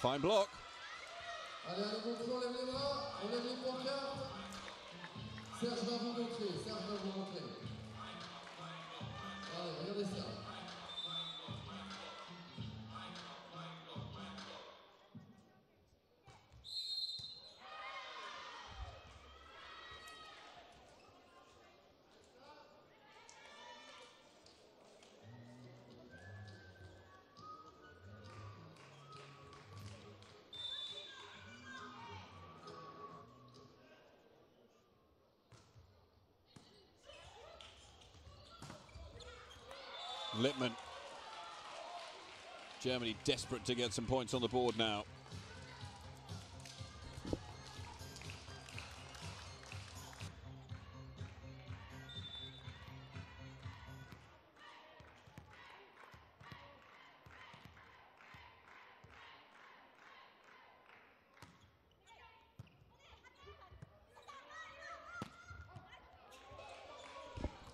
Fine block. Serge va vous montrer, Serge va vous montrer. Allez, regardez ça. Lippmann. Germany desperate to get some points on the board now.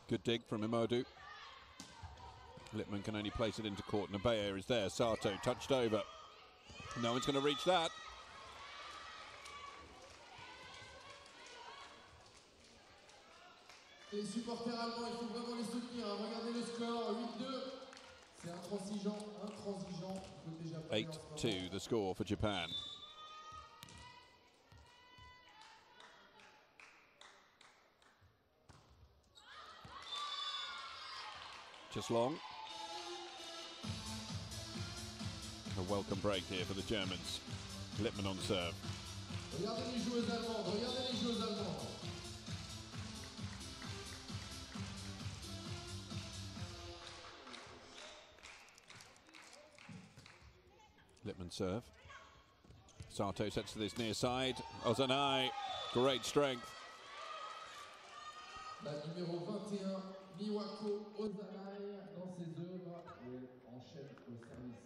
Good dig from Imoudu. Lippmann can only place it into court. Nabeya is there. Sato touched over. No one's going to reach that. Les supporters allemands, il faut vraiment les soutenir. hein. Regardez le score, 8-2. C'est intransigeant, intransigeant. Déjà 8 2 the score for Japan. Just long. A welcome break here for the Germans. Lippmann on serve. Lippmann serve. Sato sets to this near side. Osanai, great strength. La numéro 21, Miwako Osanai, dans ses œuvres et enchaîne au service.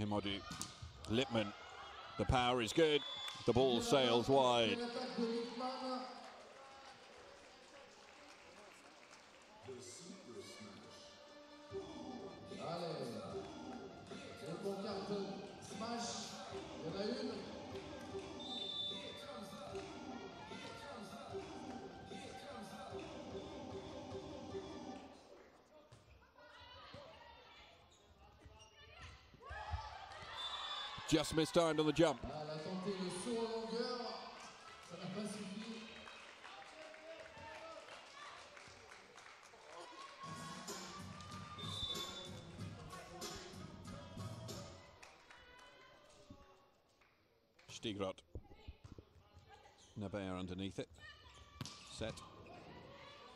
Imoudu. Lippmann. The power is good. The ball sails wide. Just mistimed on the jump. Ah, Elle a tenté le saut en longueur, ça n'a pas suffi. Stigrot. Nabeya underneath it. Set.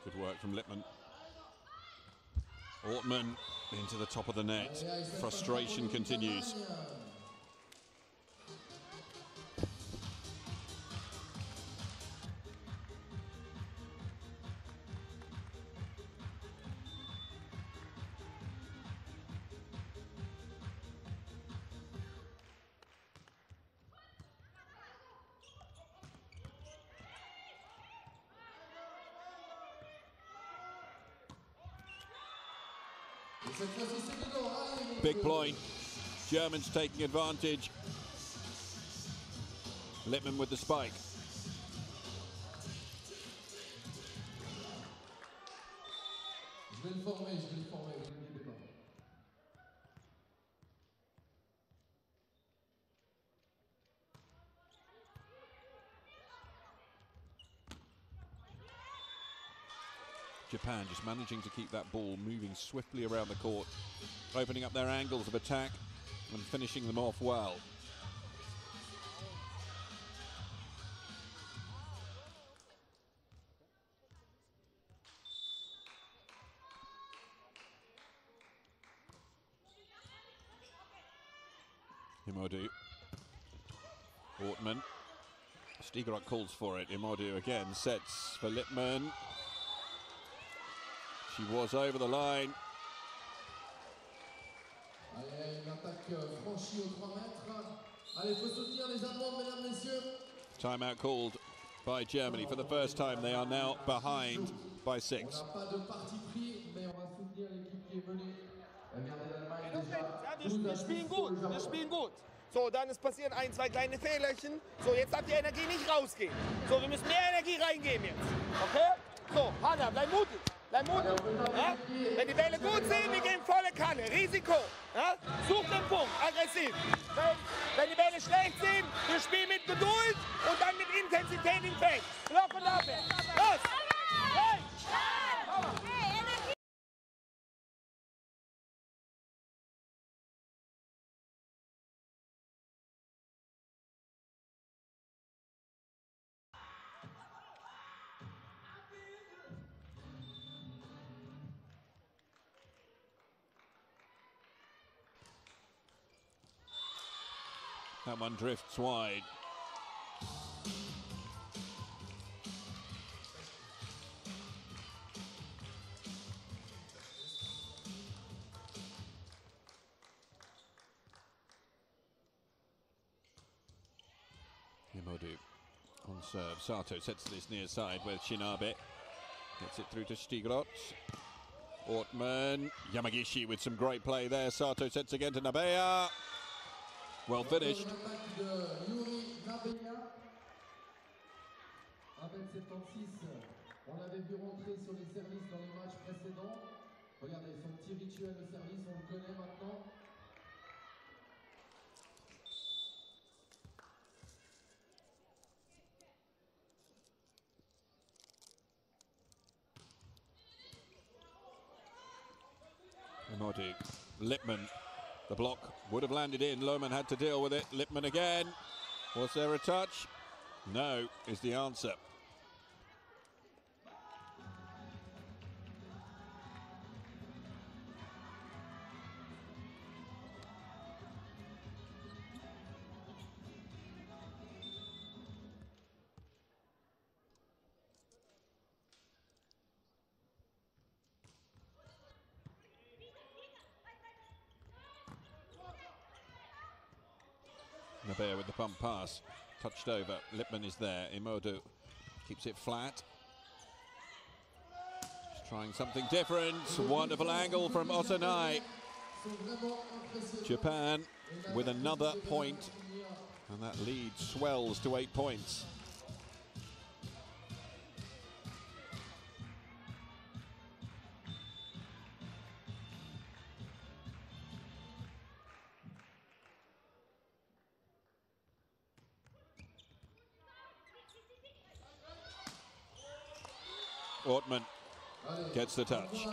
Good work from Lippmann. Orthmann into the top of the net. Frustration continues. Point. Germans taking advantage. Lippmann with the spike. Japan just managing to keep that ball moving swiftly around the court, opening up their angles of attack and finishing them off well. Imoudu. Orthmann. Stigrot calls for it. Imoudu again sets for Lippmann. She was over the line. Timeout called by Germany. For the first time, they are now behind by six. wir, 12 à wir spielen 6 pour gut, le wir Japon. spielen gut. So, dann ist passieren ein, zwei kleine Fehlerchen. So, jetzt darf die Energie nicht rausgehen. So, wir müssen mehr Energie reingeben jetzt. Okay? So, Hanna, bleib mutig. Bleib mutig. Ja? Wenn die Bälle gut sind, wir gehen volle Kanne. Risiko. Ja? Such den Punkt, aggressiv. Wenn, die Bälle schlecht sind, wir spielen mit Geduld und dann mit Intensität im Feld. Lauf und abwehr. Los! Hey! That one drifts wide. Imoudu on serve. Sato sets this near side with Shinabe. Gets it through to Stigrot. Orthmann. Yamagishi with some great play there. Sato sets again to Nabeya. Well finished. Une attaque de Yuri Nabeya. Abel 76, on l'avait vu rentrer sur les services dans les matchs précédents. Regardez son petit rituel de service, on le connaît maintenant. Lippmann. The block would have landed in. Lohman had to deal with it. Lippmann again. Was there a touch? No, is the answer. Pass. Touched over. Lippmann is there. Imoudu keeps it flat. Trying something different. Wonderful angle from Osanai. Japan with another point. And that lead swells to eight points. The touch.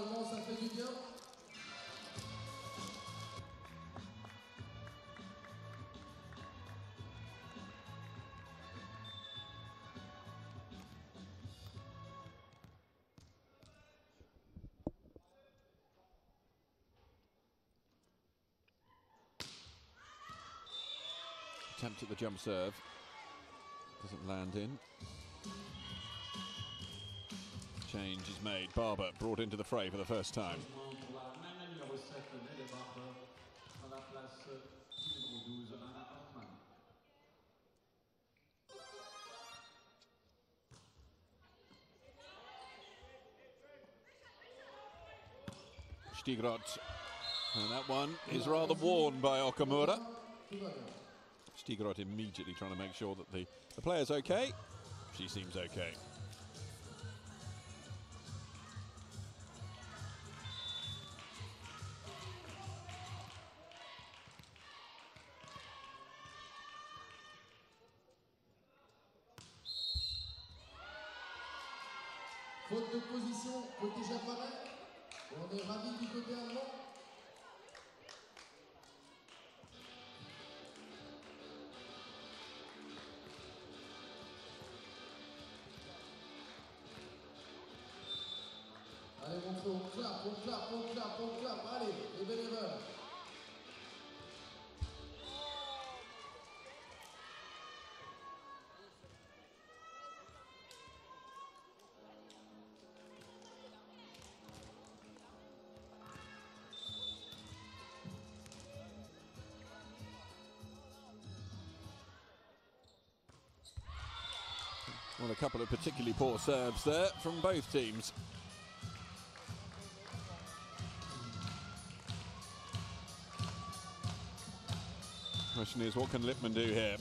Attempt at the jump serve. Doesn't land in. Change is made. Barber brought into the fray for the first time. Pour la même numéro 7, Nelly Barber, à la place numéro 12, Anna Hartmann. Stigrot. And that one is rather worn by Okamura. Stigrot immediately trying to make sure that the, the player's okay. She seems okay. Ravis du côté allemand. Allez, mon feu, on clappe, on clappe, on clappe, on clappe. Allez, les bénévoles. Well, a couple of particularly poor serves there from both teams. Question is, what can Lippmann do here?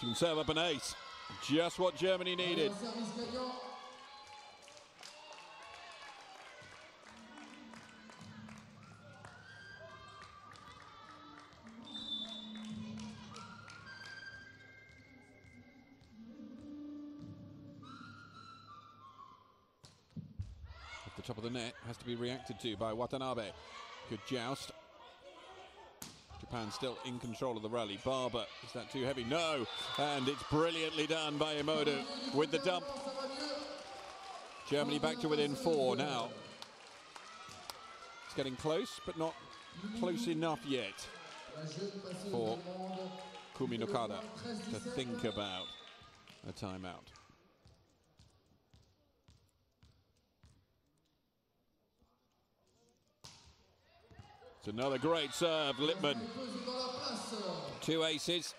She can serve up an ace. Just what Germany needed. To be reacted to by Watanabe. Good joust. Japan still in control of the rally. Barber, is that too heavy? No. And it's brilliantly done by Imoudu with the dump. Germany back to within four now. It's getting close, but not close enough yet for. Kumi Nakada to think about a timeout. It's another great serve, Lippmann. Two aces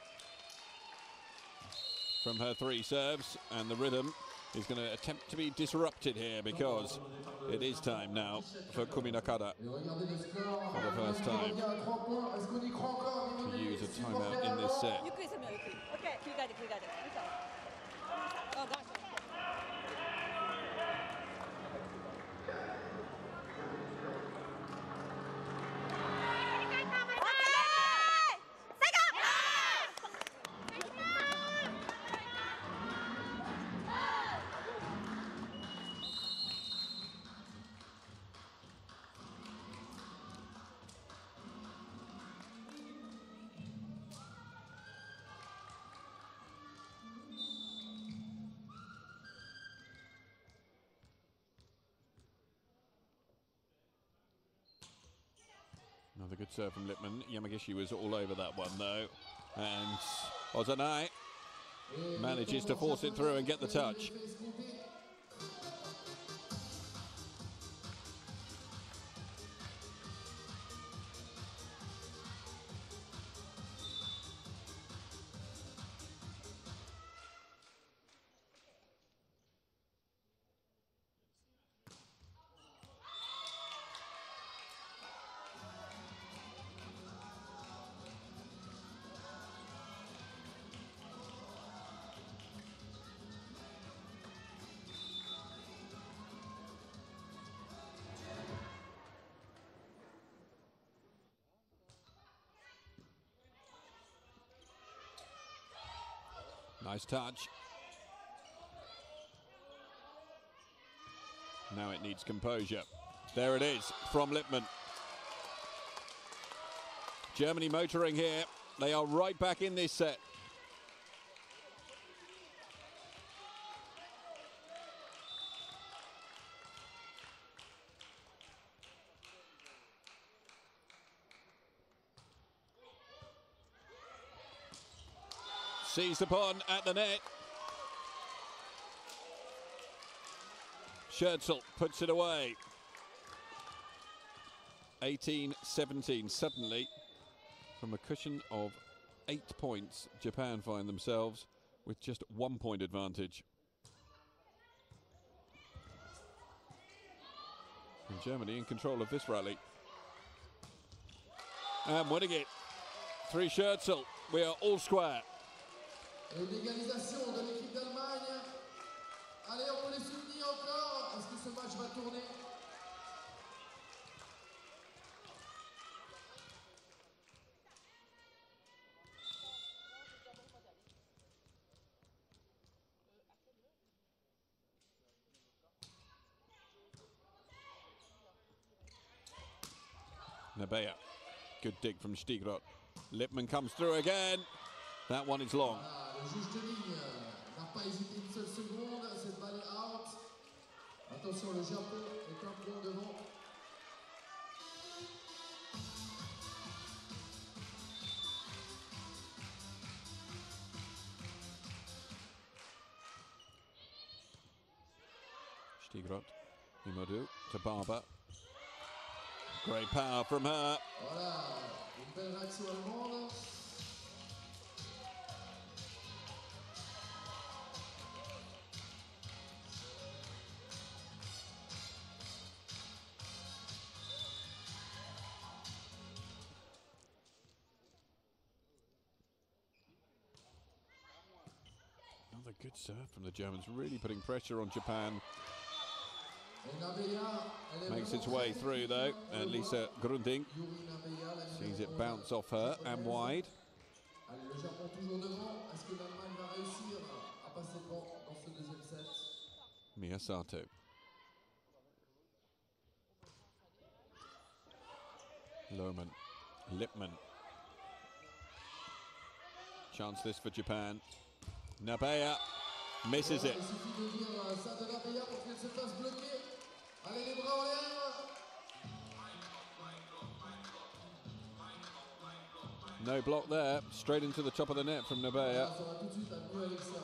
from her three serves, and the rhythm is going to attempt to be disrupted here because it is time now for Kumi Nakada. For the first time. revient à 3 points. Est-ce qu'on y croit encore au niveau to use a timeout in this set. Another good serve from Lippmann. Yamagishi was all over that one though. And Osanai manages to force it through and get the touch. Touch. Now it needs composure. There it is from Lippmann. Germany motoring here. They are right back in this set. Seized upon at the net. Schölzel puts it away. 18 17. Suddenly, from a cushion of eight points, Japan find themselves with just one point advantage. And Germany in control of this rally. And winning it. Three Schölzel. We are all square. L'égalisation de l'équipe d'Allemagne. Allez, on peut les soutenir encore. Est-ce que ce match va tourner? Nabea. Good dig from Stigrot. Lippmann comes through again. That one is long. Ah, le juge de euh, n'a pas hésité une seule seconde. Cette balle est out. Attention, le Japon est un point devant. Stigrot. Imoudu to Barber. Great power from her. Voilà, une belle réaction allemande. Serve from the Germans, really putting pressure on Japan. Makes its way through though, and Lisa Gründing sees it bounce off her and wide. Allez, le Japon toujours devant. Est-ce que l'Allemagne va réussir à passer devant dans ce deuxième set Mia Sato. Lohman, Lippmann. Chance this for Japan. Misses it. Il suffit de dire ça de Nabeya pour qu'elle se fasse bloquer. Allez, les bras en l'air. No block there. Straight into the top of the net from Nabeya. Ça va tout de suite à mieux avec ça.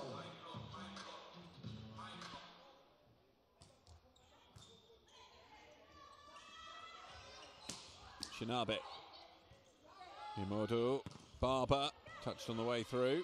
Shinabe. Imoto. Barber. Touched on the way through.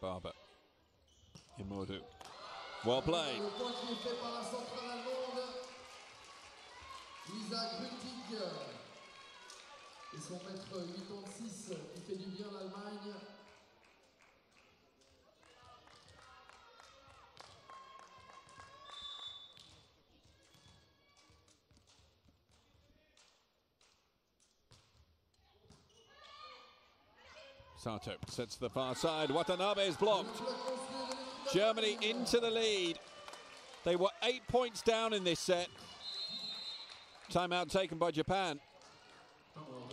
Barber. Imoto. Well played. Le point qui est fait par la centrale allemande. Lisa Grütig. Et son mètre 86 qui fait du bien l'Allemagne. Sato sets to the far side. Watanabe is blocked. Germany into the lead. They were eight points down in this set. Timeout taken by Japan.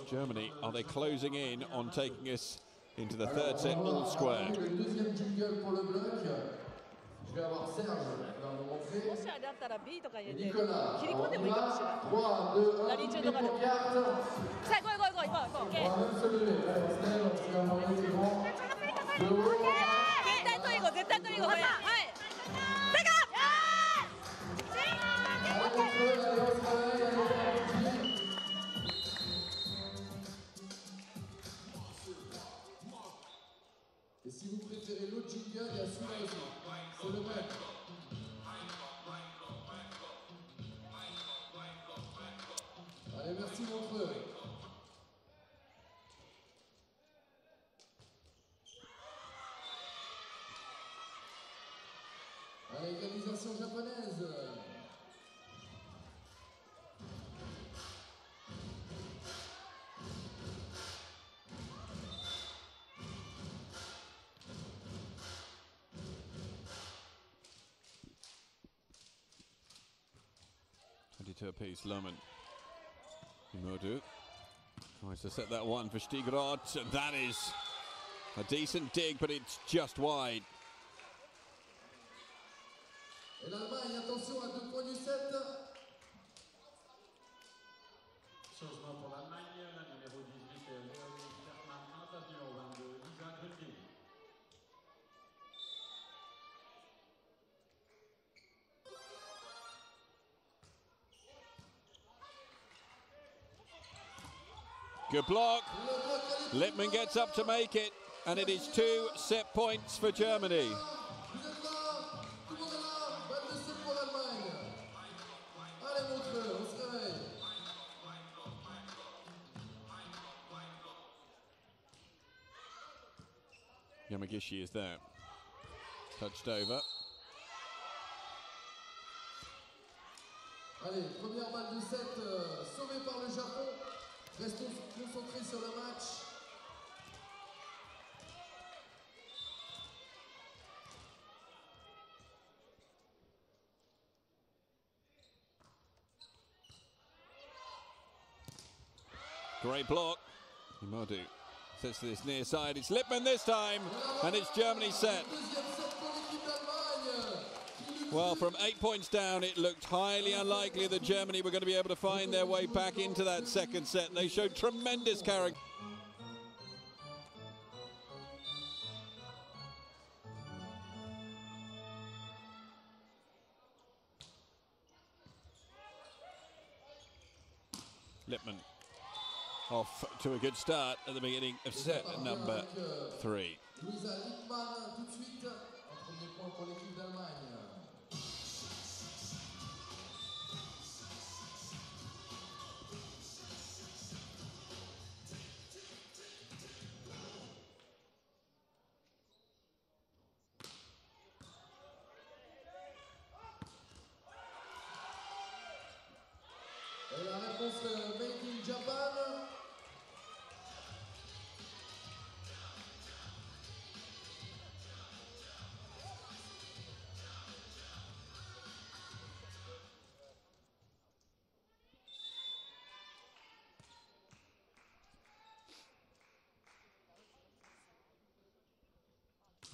Germany, are they closing in on taking us into the third set all square? 絶対トリゴ絶対トリゴこれ。Twenty-two apiece, Lohman. Imoto tries to set that one for Stigrot, and that is a decent dig, but it's just wide. Good block. Lippmann gets up to make it, and it is two set points for Germany. Vous êtes là Tout le monde est là 22 pour l'Allemagne. Allez, Montreux, on se réveille. Yamagishi is there. Touched over. Allez, première balle de 7 euh, sauvée par le Japon. Restons concentrés sur le match. Great block. Imoudu sets to this near side. It's Lippmann this time, and it's Germany set. Well, from eight points down, it looked highly unlikely that Germany were going to be able to find their way back into that second set. They showed tremendous character. Lippmann off to a good start at the beginning of set number three.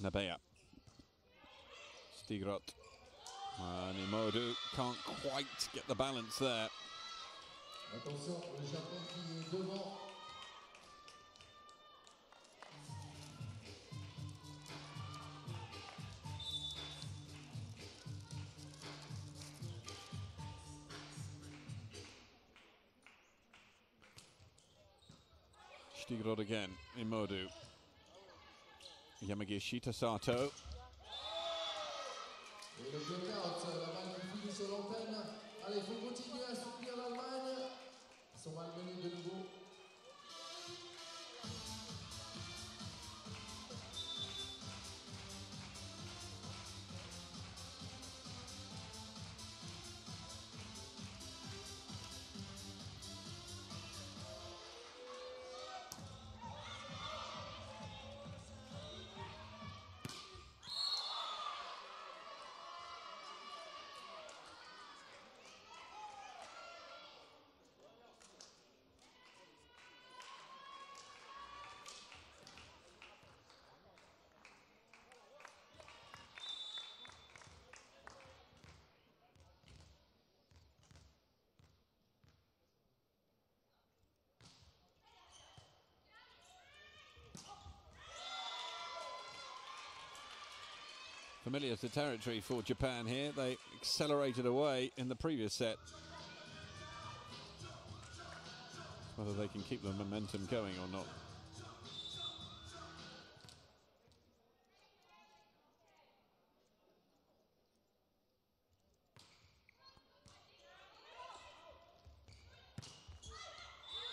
Nabeya. Stigrot. And Imoudu can't quite get the balance there. Stigrot again. Imoudu. Yamagishi to Sato. Et le qui finit sur l'antenne. Allez, il faut continuer à soutenir Familiar to the territory for Japan here. They accelerated away in the previous set. Whether they can keep the momentum going or not.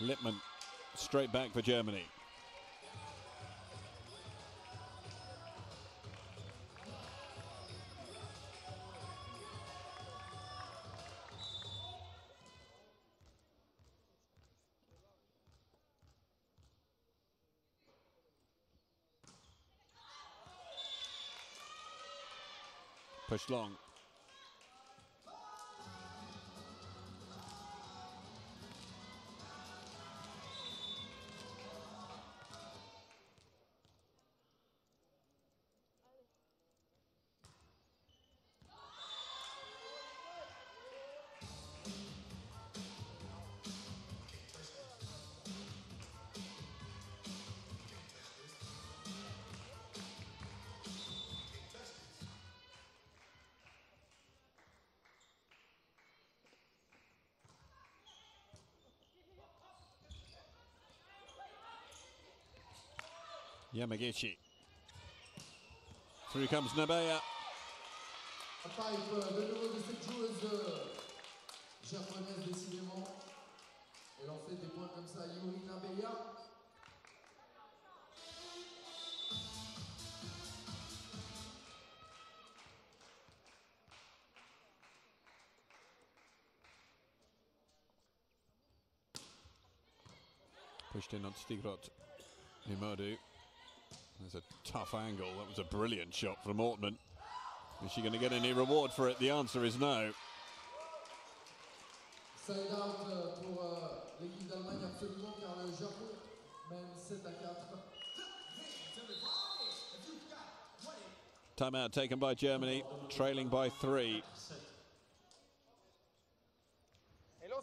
Lippmann straight back for Germany. Pushed long. Yamagishi. Through comes nouveau de cette joueuse euh, japonaise décidément. Elle en fait des points comme ça, Yuri Nabeya. Pushed in on Stigrot. Imodu. There's a tough angle. That was a brilliant shot from Orthmann. Is she going to get any reward for it? The answer is no. Side out pour l'équipe d'Allemagne absolument car le le Japon mène 7 à 4. Timeout taken by Germany, trailing by three.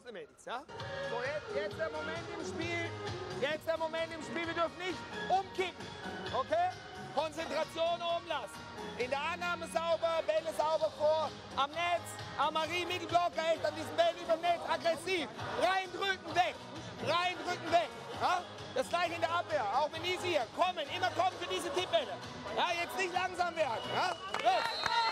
Die Mädels, ja? So, jetzt, jetzt der Moment im Spiel. Jetzt der Moment im Spiel. Wir dürfen nicht umkippen. Okay? Konzentration oben lassen. In der Annahme sauber, Bälle sauber vor. Am Netz, Amarie, Mittelblock, rechts, an diesen Bällen über Netz, aggressiv. Reindrücken, weg. Reindrücken, weg. Ja? Das gleiche in der Abwehr. Auch wenn diese hier kommen, immer kommen für diese Tippbälle. Ja, jetzt nicht langsam werden. Ja? Los.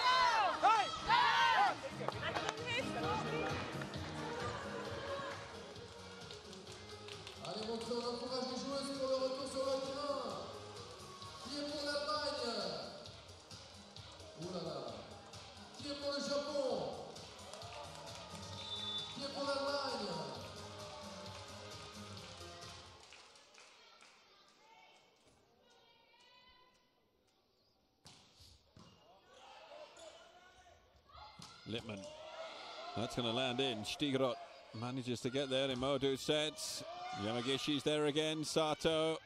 Allez, montrez joueuses pour le retour sur le terrain. Qui est pour l'Allemagne Ouh là là. Qui est pour le Japon Qui est pour l'Allemagne Lippmann. That's going to land in. Stigrot manages to get there. Imoudu sets. Yamagishi's there again. Sato.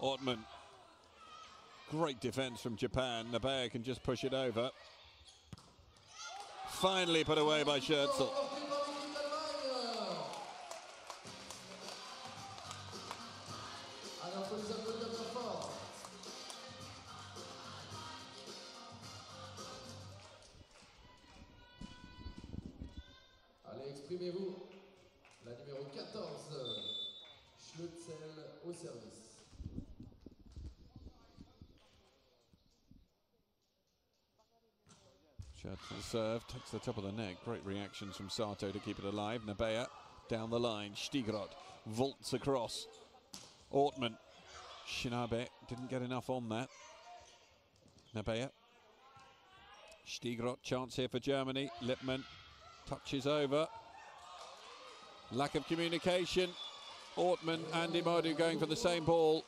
Orthmann. Great defense from Japan. Nabeya can just push it over. Finally put away by Schölzel. Schölzel serve, takes the top of the neck. Great reactions from Sato to keep it alive. Nabeya down the line. Stigrot vaults across. Orthmann. Shinabe didn't get enough on that. Nabeya. Stigrot, chance here for Germany. Lippmann touches over. Lack of communication. Orthmann and Imoudu going for the same ball.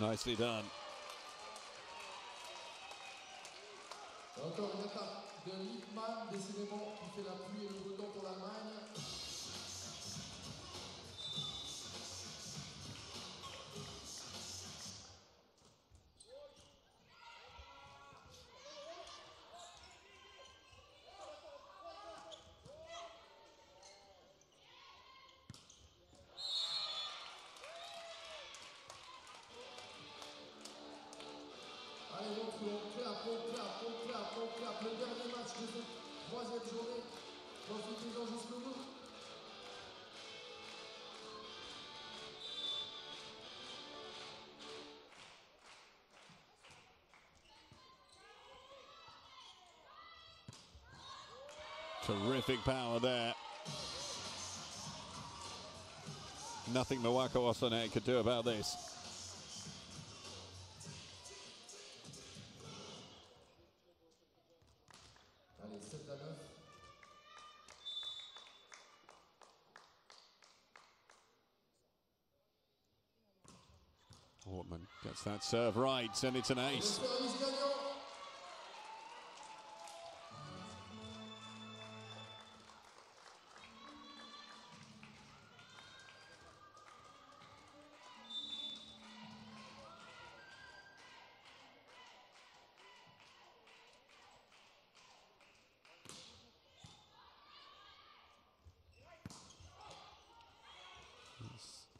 Nicely done. Encore une de décidément, qui fait la pluie et le beau temps pour. Terrific power there. Nothing Miwako Osanai could do about this. Allez, 7 à 9. Orthmann gets that serve right, and it's an ace.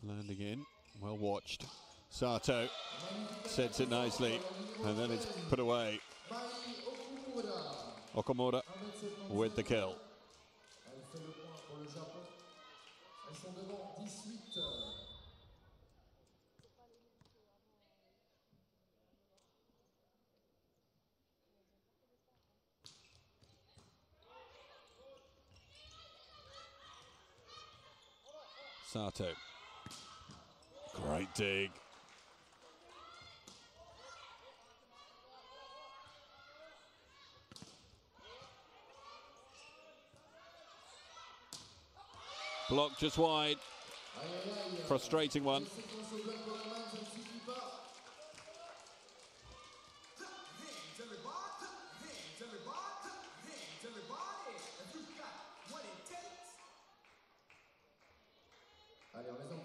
Landing in, well watched. Sato sets it nicely, and then it's put away. Okamura with the kill. Elle fait le point pour le Japon. Elles sont devant 18. Sato. Dig. Block just wide. Frustrating one. Allez, on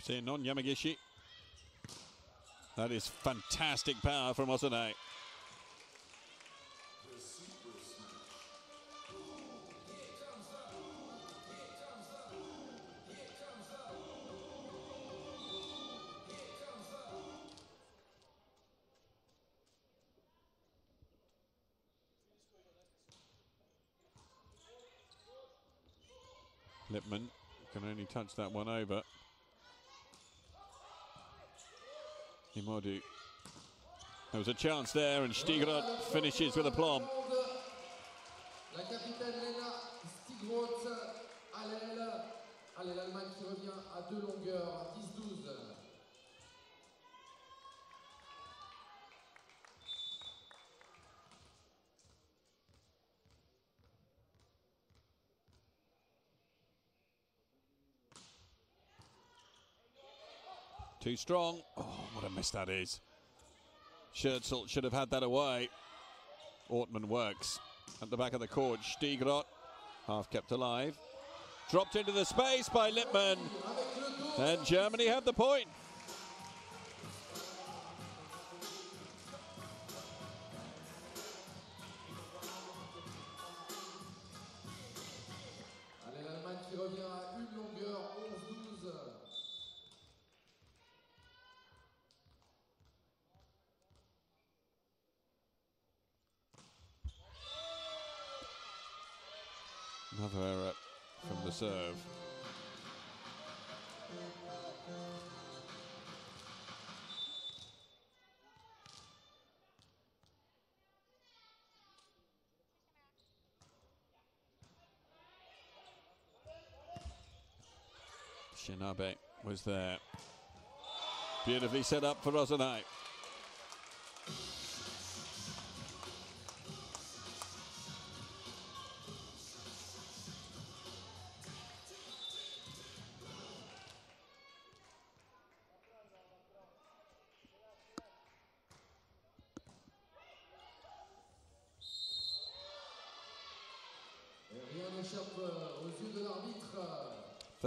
Dips in on Yamagishi. That is fantastic power from Osanai. Lippmann can only touch that one over. There was a chance there, and Stigrot finishes with longueurs, 10-12. Too strong. Oh, what a miss that is. Schölzel should have had that away. Orthmann works at the back of the court. Stigrot, half kept alive. Dropped into the space by Lippmann. And Germany have the point. Shinabe was there. Beautifully set up for Osanai.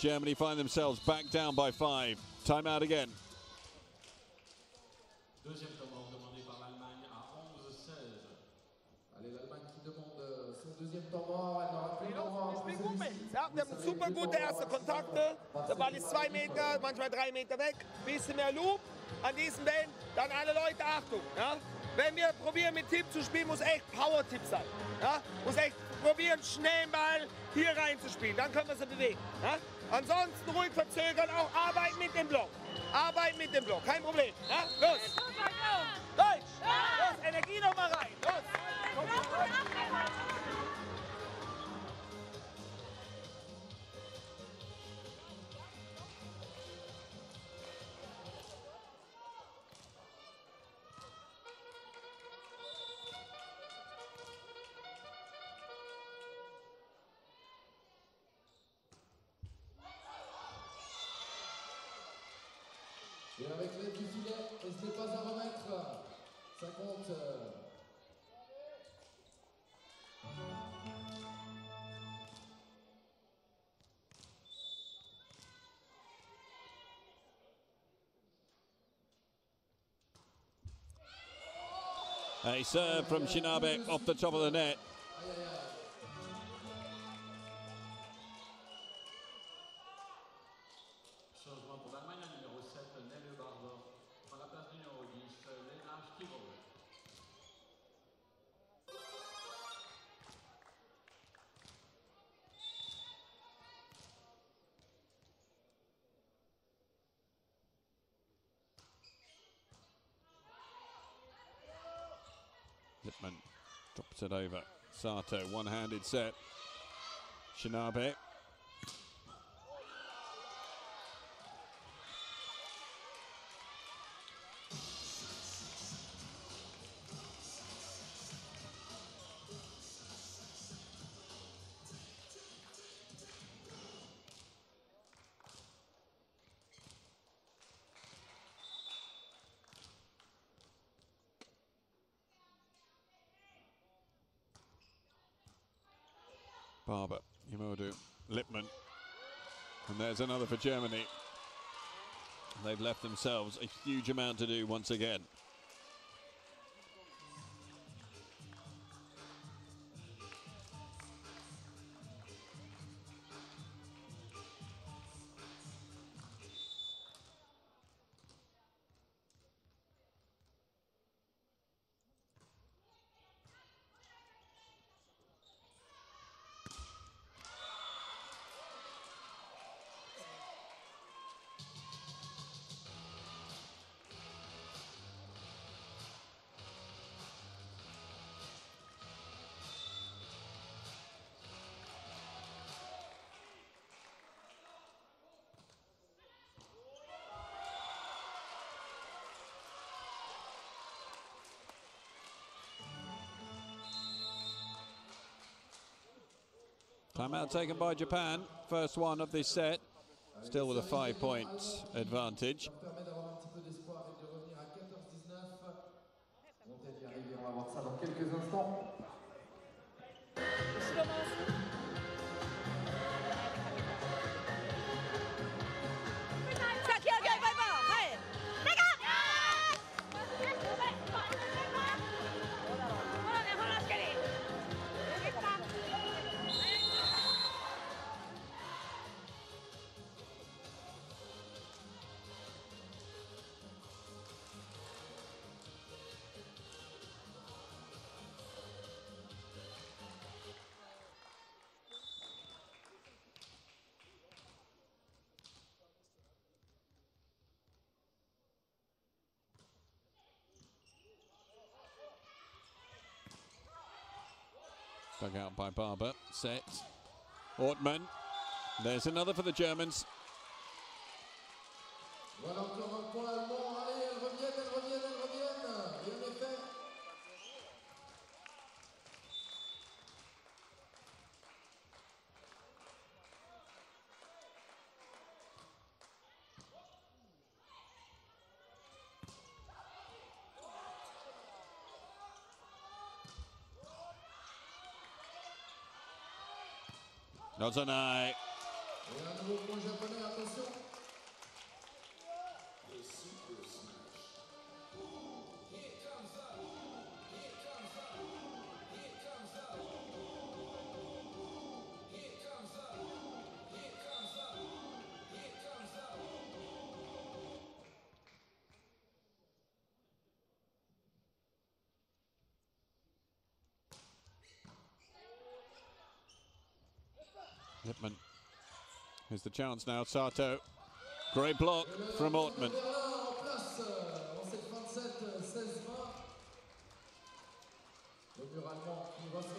Germany find themselves back down by five. Timeout again. Deuxième temps mort demandé par l'Allemagne à 11-16. Allez, l'Allemagne qui demande son deuxième temps mort, elle n'aura plus le temps mort Ich après spiele gut mit. celui-ci. Ja, wir haben super gute erste Kontakte. Der Ball ist zwei Meter, manchmal drei Meter weg. Bisschen mehr Loop an diesen Bällen. Dann alle Leute, Achtung. Ja? Wenn wir probieren mit Tipp zu spielen, muss echt Power-Tipp sein. Ja? Muss echt probieren, schnell den Ball hier reinzuspielen. Dann können wir sie bewegen. Ja? Ansonsten ruhig verzögern, auch arbeiten mit dem Block. Arbeiten mit dem Block, kein Problem. Ja? Los! Deutsch! Los, Energie nochmal rein. Los! A serve from Shinabe off the top of the net. It over. Sato, one handed set. Shinabe. Barber, Imoudu, Lippmann. And there's another for Germany. They've left themselves a huge amount to do once again. Timeout taken by Japan. First one of this set. Still with a five point advantage. Dug out by Barber. Set. Orthmann. There's another for the Germans. Voilà encore un point allemand. Allez, elles reviennent, elles reviennent, elles reviennent. Et en effet, Not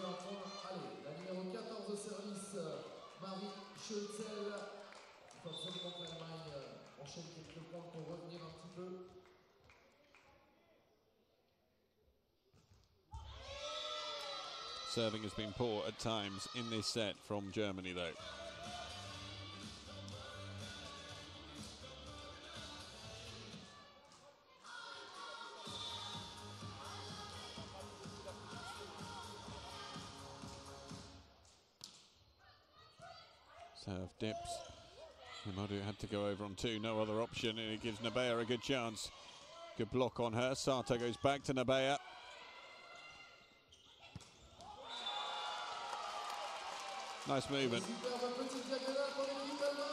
un point. Allez, la numéro 14 au service, euh, Marie Schölzel. Il faut absolument que l'Allemagne euh, enchaîne quelques points pour revenir un petit peu. Serving has been poor at times in this set from Germany, though. Serve dips. Imoudu had to go over on two, no other option, and it gives Nabeya a good chance. Good block on her. Sato goes back to Nabeya. Nice movement. Superbe petite diagonale pour l'équipe d'Allemagne.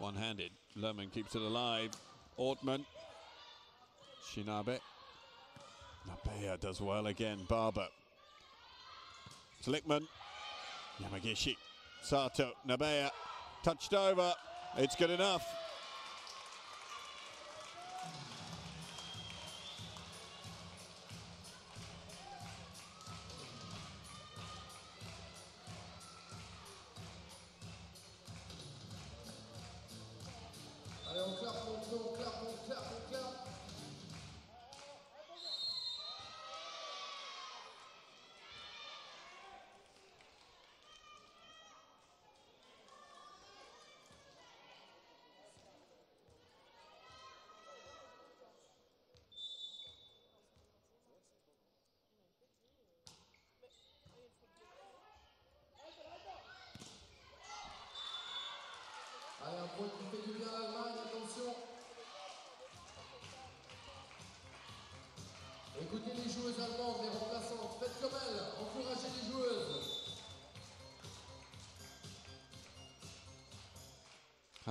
One handed. Lerman keeps it alive. Orthmann. Shinabe. Nabeya does well again. Barber. Slickman. Yamagishi. Sato. Nabeya. Touched over. It's good enough.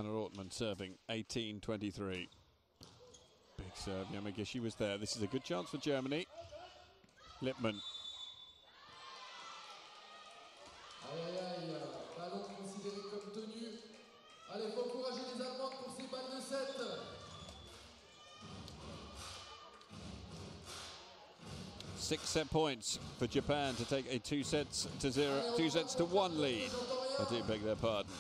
Hanna Orthmann serving 18-23. Big serve. Yamagishi was there. This is a good chance for Germany. Lippmann. Aïe aïe aïe, ballon considéré comme tenu. Allez, faut encourager les Allemandes pour ces balles de 7. Six set points for Japan to take a two sets to zero, two sets to one lead. I do beg their pardon.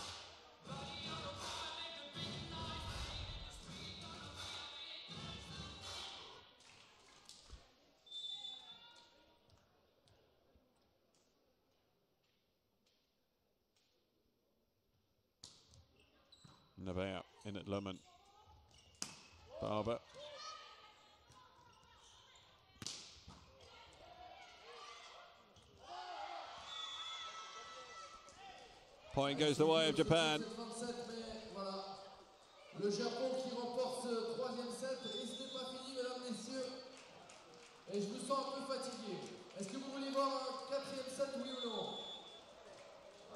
In at Lemon. Barber. Point goes the way of Japan. 27. Le Japon qui remporte ce troisième set. Et ce n'est pas fini, mesdames, messieurs. Et je me sens un peu fatigué. Est-ce que vous voulez voir un quatrième set, oui ou non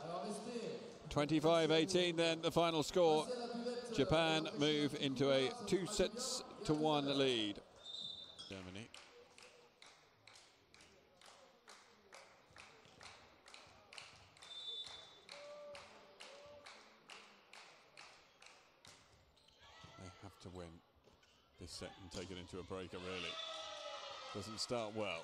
Alors restez. 25-18 then the final score. Japan move into a two sets to one lead. Germany. They have to win this set and take it into a breaker, really. Doesn't start well.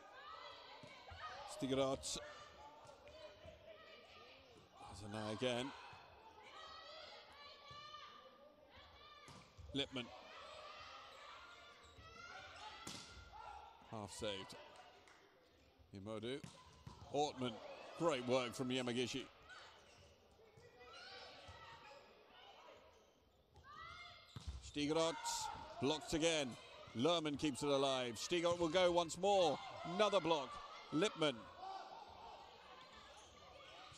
Lippmann. Stigerots. Osanai again. Lippmann. Half saved. Imoudu. Orthmann. Great work from Yamagishi. Stigrot blocked again. Lerman keeps it alive. Stigrot will go once more. Another block. Lippmann.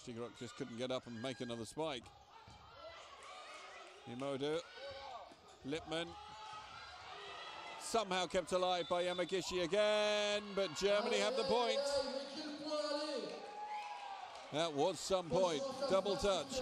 Stigrot just couldn't get up and make another spike. Imoudu. Lippmann. Somehow kept alive by Yamagishi again, but Germany have the point. That was some point. Double touch.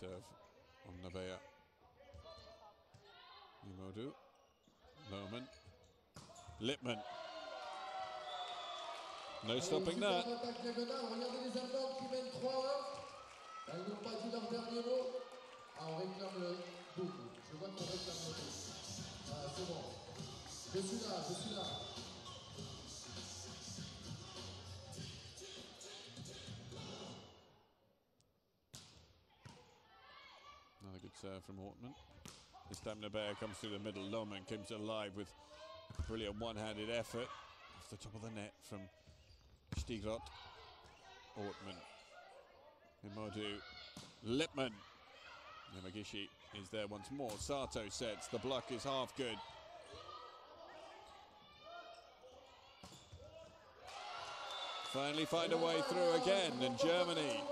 Serve on Nabeya. Imoudu. Lohman. Lippmann. No stopping that. super attaque diagonale. Regardez les Allemandes qui mènent 3-1. Elles n'ont pas dit leur dernier mot. Ah, on réclame le beaucoup. Je vois qu'on réclame le. Ah, c'est bon. Je suis là, je suis là. From Orthmann. This time Nabeya comes through the middle. Lohman comes alive with a brilliant one-handed effort off the top of the net from Stigrot. Orthmann. Imoudu. Lippmann. Yamagishi is there once more. Sato sets. The block is half good. Finally find a way through again, and Germany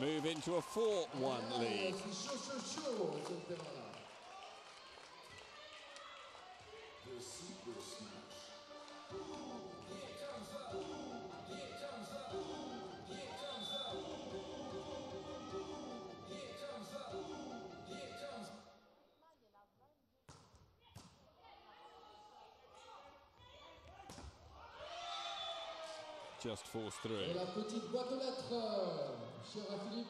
move into a 4-1 lead. Just forced through. Et la petite boîte aux lettres, cher Philippe.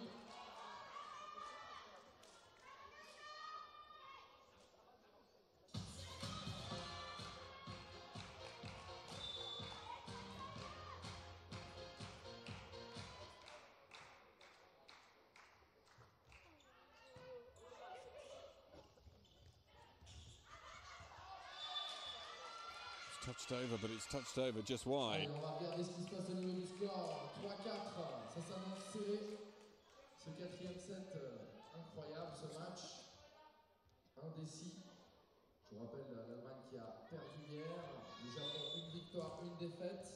Over, but it's touched over just wide. Allez, on va regarder ce qui se passe au niveau du score. 3-4, ça s'annonce. Ce quatrième set, euh, incroyable ce match. Indécis. Je vous rappelle l'Allemagne qui a perdu hier. Le une victoire, une défaite.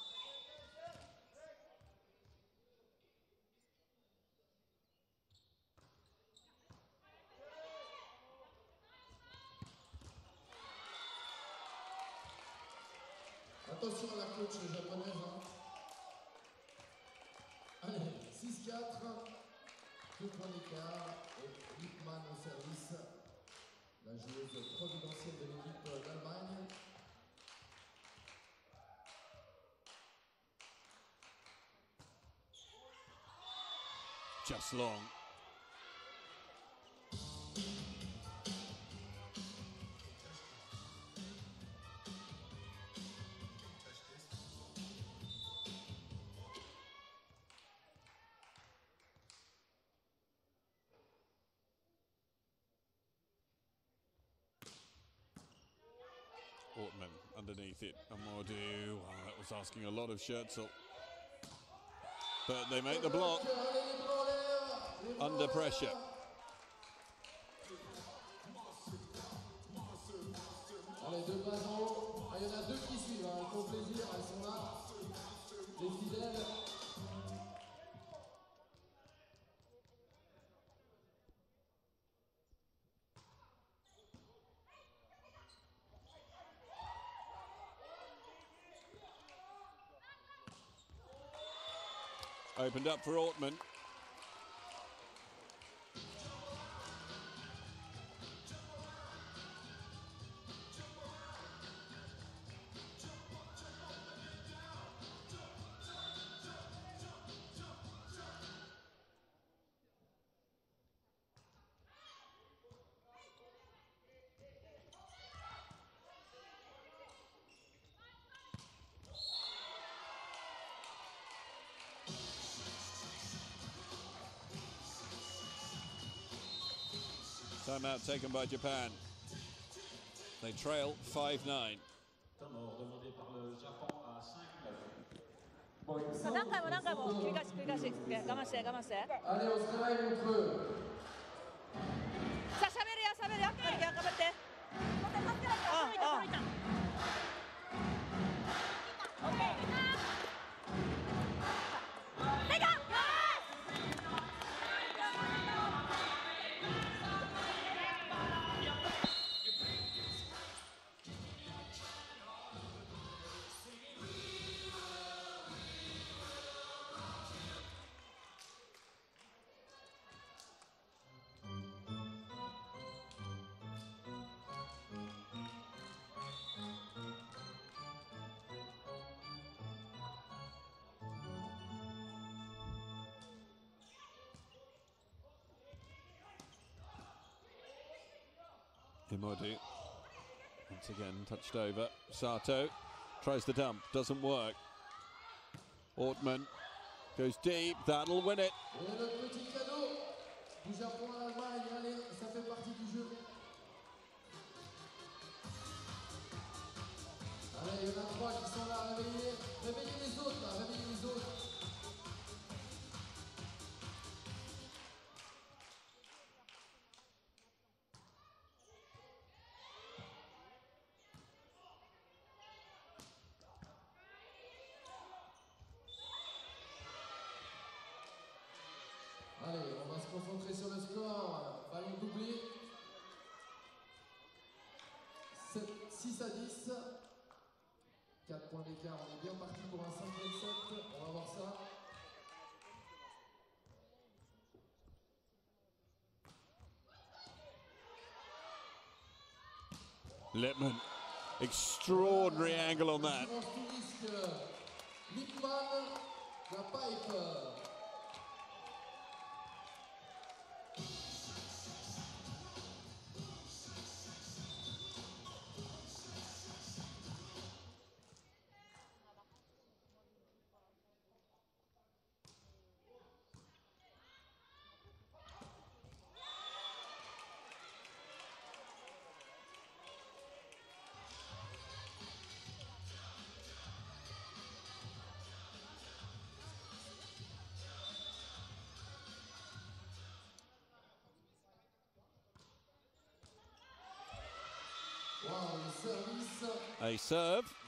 Et Lippmann au service. La joueuse providentielle de l'équipe d'Allemagne. Just long. Underneath it. Imoudu. Oh, that was asking a lot of Schölzel. But they make the block under pressure. Allez, deux Opened up for Orthmann. Timeout taken by Japan. They trail 5-9. Temps mort demandé par le Japon à 5-9. 何回も何回も繰り返し繰り返し我慢して我慢して Imoudu. Once again, touched over. Sato tries the dump, doesn't work. Orthmann goes deep, that'll win it. Points d'écart. On est bien parti pour un 5 set. On va voir ça. Lippmann, extraordinary angle on that. Assurance tout risque. Lippmann, la pipe. A serve.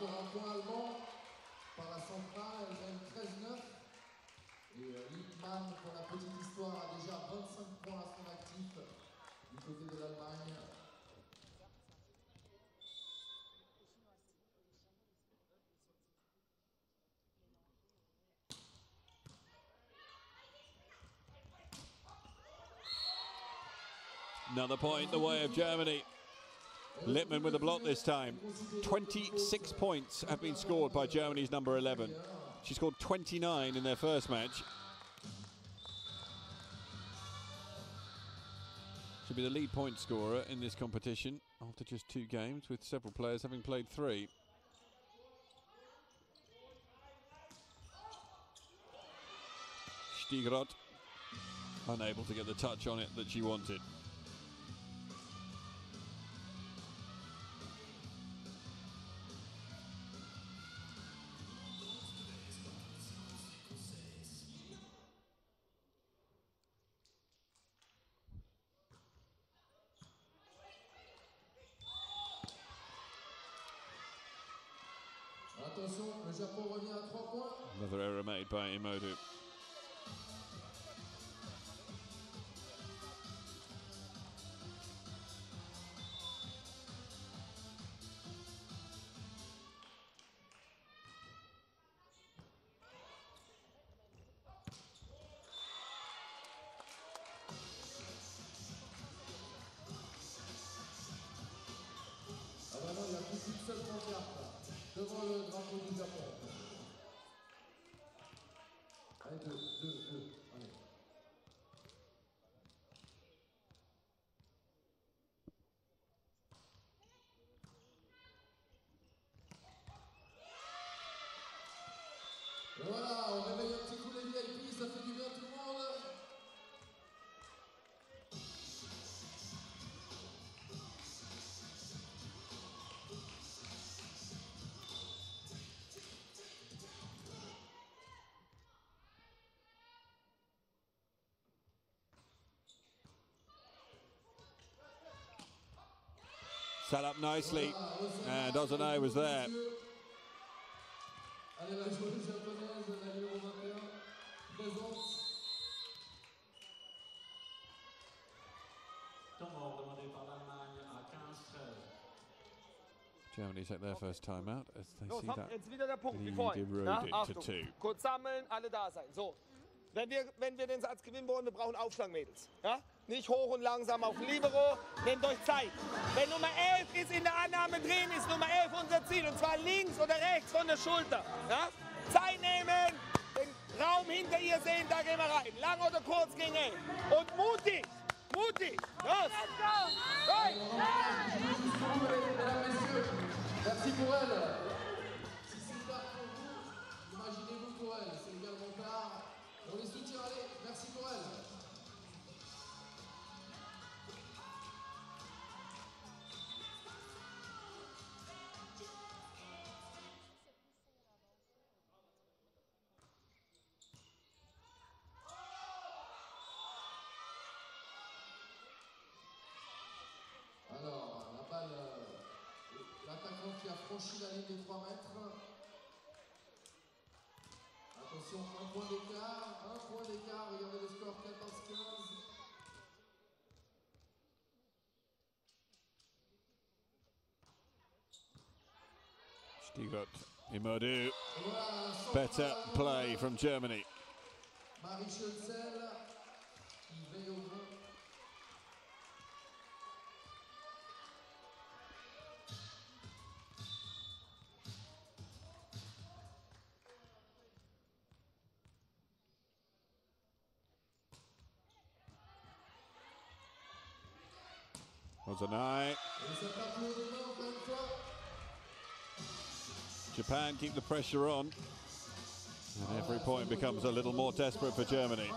Un point allemand par la centrale, elle mène 13-9. Et euh, pour la petite histoire, a déjà 25 points à son actif du côté de l'Allemagne. Another point the way of Germany. Lippmann with a block this time. 26 points have been scored by Germany's number 11. She scored 29 in their first match. She'll be the lead point scorer in this competition after just two games, with several players having played three. Stigrot unable to get the touch on it that she wanted. Pancarte là, devant le drapeau du Japon. Set up nicely, and Osanai was there. Allez, la joueuse japonaise, la numéro 21, présente. Temps mort demandé par l'Allemagne à 15-13. Germany take their first time out as they Los, see that. jetzt wieder der Punkt, wie vorhin. Na, eroded to Achtung, two. kurz sammeln, alle da sein. So, wenn wir, wenn wir den Satz gewinnen wollen, wir brauchen Aufschlagmädels. Ja? Nicht hoch und langsam auf Libero, nehmt euch Zeit. Wenn Nummer 11 ist in der Annahme drin, ist Nummer 11 unser Ziel. Und zwar links oder rechts von der Schulter. Ja? Zeit nehmen, den Raum hinter ihr sehen, da gehen wir rein. Lang oder kurz gegen 11. Und mutig, mutig. Los. Go. L'attaquant qui a franchi la ligne des 3 mètres. Attention, un point d'écart, un point d'écart, regardez le score 14-15. Stigrot, Imoudu, Et voilà, better play from Germany. Marie Schölzel, fois. Japan keep the pressure on. And every point becomes a little more desperate for Germany.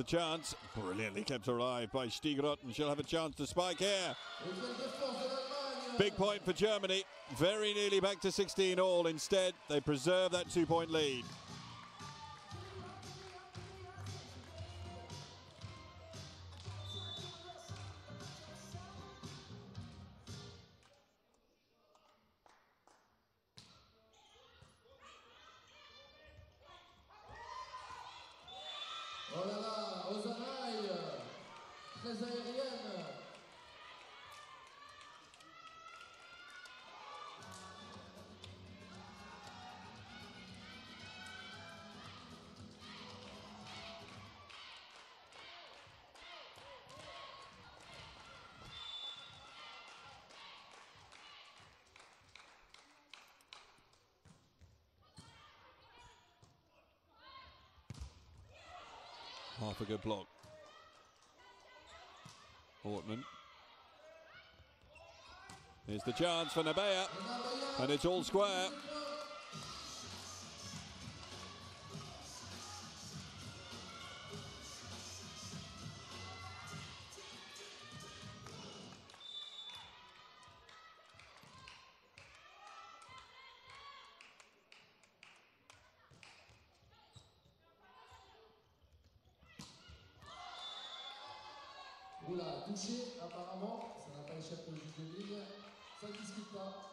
The chance. Brilliantly kept alive by Stigrot, and she'll have a chance to spike here. Big point for Germany. Very nearly back to 16 all. Instead, they preserve that two point lead. Good block. Orthmann. Here's the chance for Nabeya, and it's all square. Oula, touché apparemment, ça n'a pas échappé au juge de ligne, ça ne discute pas.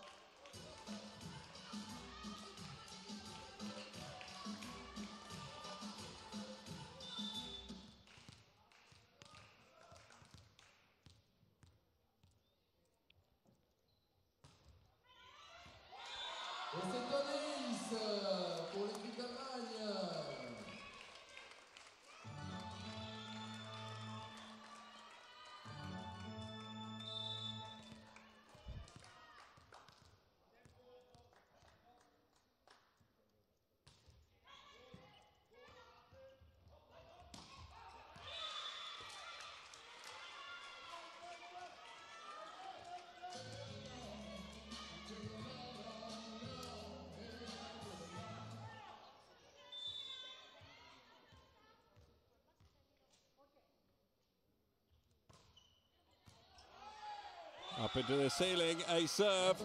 Up into the ceiling, a serve.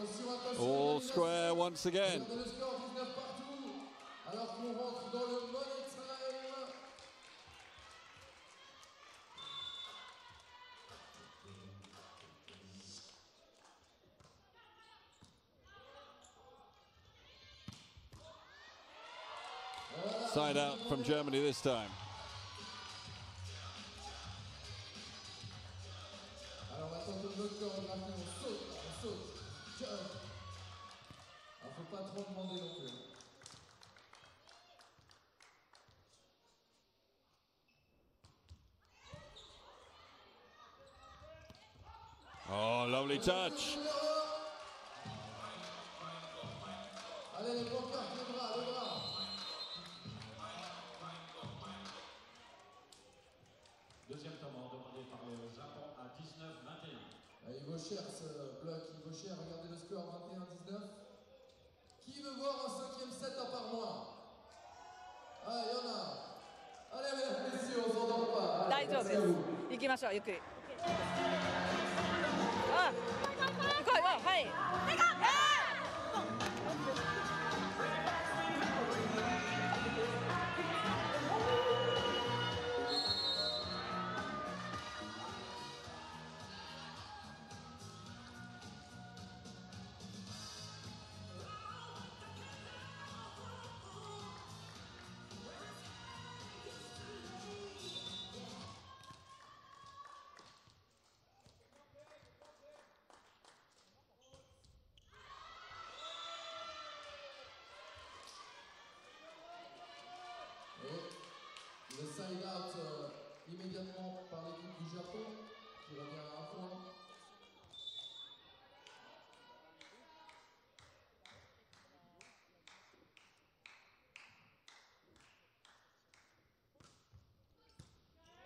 All square once again. Regardez le score 19 partout. Alors qu'on rentre dans le money time. Side out from Germany this time. touch. Allez les pancartes, les bras, les bras. Deuxième temps demandé par le Japon à 19-21. Ah, il vaut cher ce bloc, il vaut cher. Regardez le score 21-19. Qui veut voir un cinquième set à part moi Ah, il y en a. Allez, mesdames, messieurs, on s'endort pas. Allez, 大丈夫 merci で à vous. す行きましょうゆっくりあ行こうよ はい「Side euh, immédiatement par l'équipe du Japon qui revient à un point.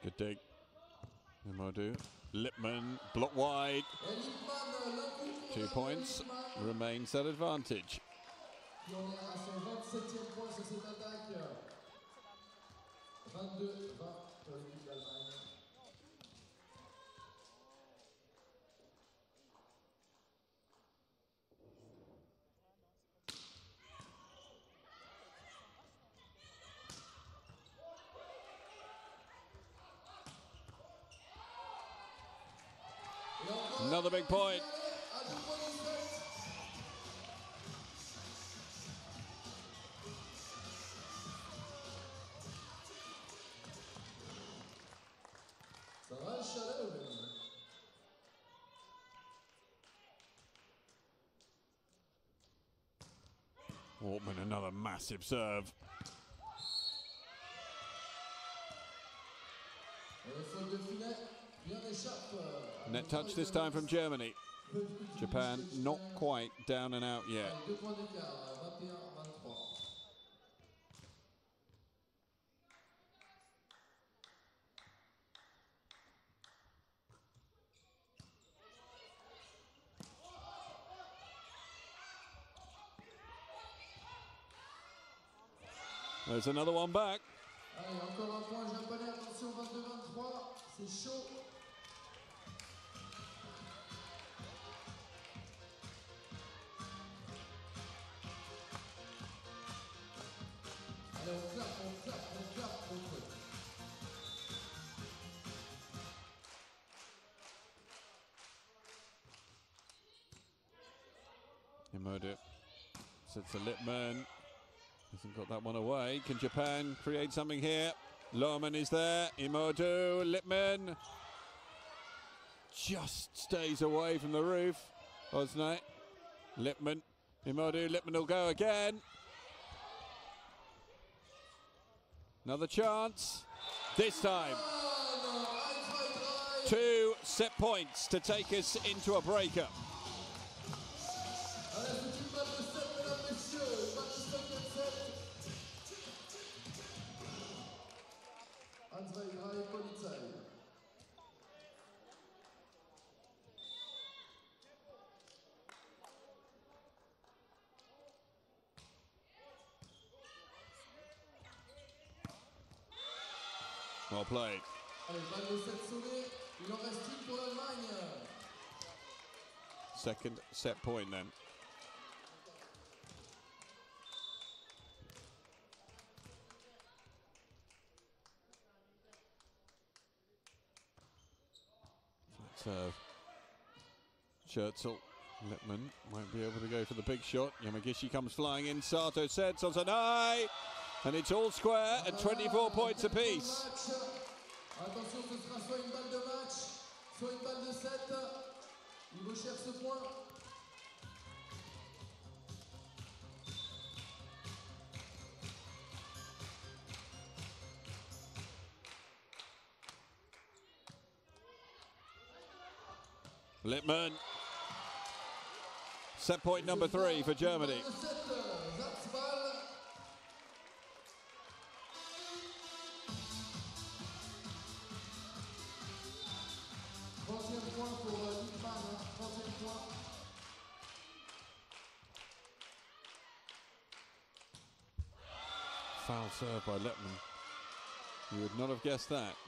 Good dig. Imoudu. Lippmann, block wide. Et Lippmann, l'incontournable Two points. Remains at advantage. 32, 20, 20, 20, 20. Orthmann, another massive serve. Net touch this time from Germany. Japan not quite down and out yet. There's another one back. Allez, encore un point japonais. Attention, 22-23. C'est chaud. Allez, on clappe, on clappe, on clappe. on clappe. Imoudu sets to Lippmann. Hasn't got that one away. Can Japan create something here? Lohman is there. Imoudu, Lippmann. Just stays away from the roof. Osanai. Lippmann. Imoudu. Lippmann will go again. Another chance. This time. Two set points to take us into a breaker. Second set point then. Flat serve. Schölzel. Lippmann won't be able to go for the big shot. Yamagishi comes flying in. Sato sets Osanai. And it's all square at 24 points apiece. Match. Attention, ce sera soit une balle de match, soit une balle de 7. Il recherche ce point. Lippmann. Set point number three for Germany. Serve by Lippmann. You would not have guessed that.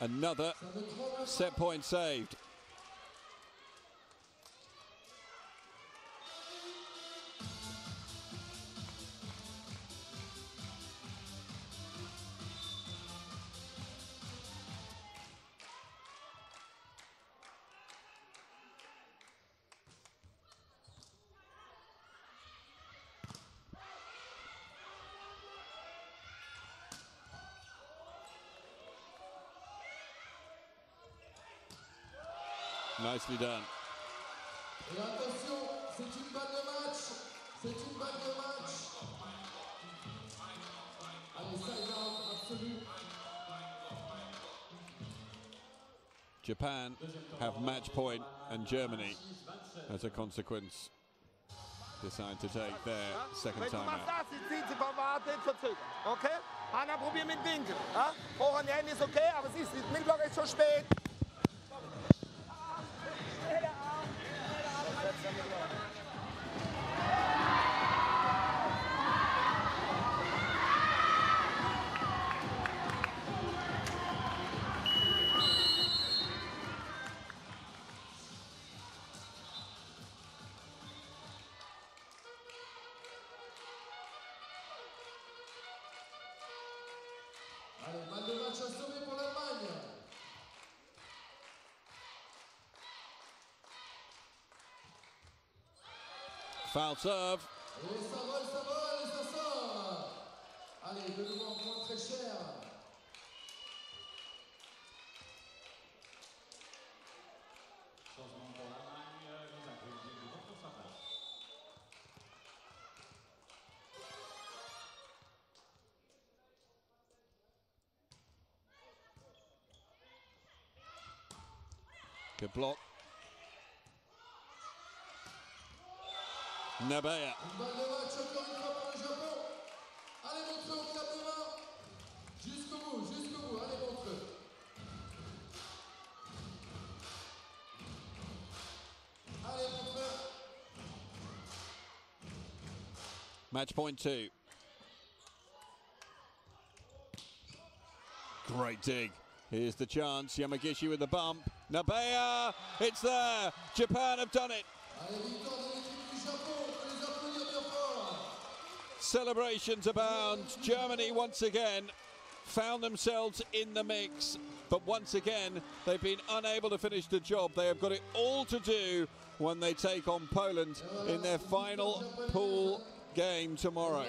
Another Ça fait 39 set point saved. Nicely done. Et attention, c'est une balle de match. C'est une balle de match. Allez, side out absolu. Japan have match point and Germany, as a consequence, decide to take their second Wenn du time machst out. das, jetzt ziehen sie verwartet, verzögert. Okay? Hanna, probier mit Winkel. Ja? Hoch an die Hände ist okay, aber siehst du, Mittelblock ist schon spät. Foul serve. Good block. Nabeya. Une balle de match encore une fois pour le Japon. Allez, montrez au clap de main. Jusqu'au bout, jusqu'au bout. Allez, montrez. Allez, montrez. Match point two. Great dig. Here's the chance. Yamagishi with the bump. Nabeya. It's there. Japan have done it. Celebrations abound. Germany once again found themselves in the mix, but once again they've been unable to finish the job. They have got it all to do when they take on Poland in their final pool game tomorrow.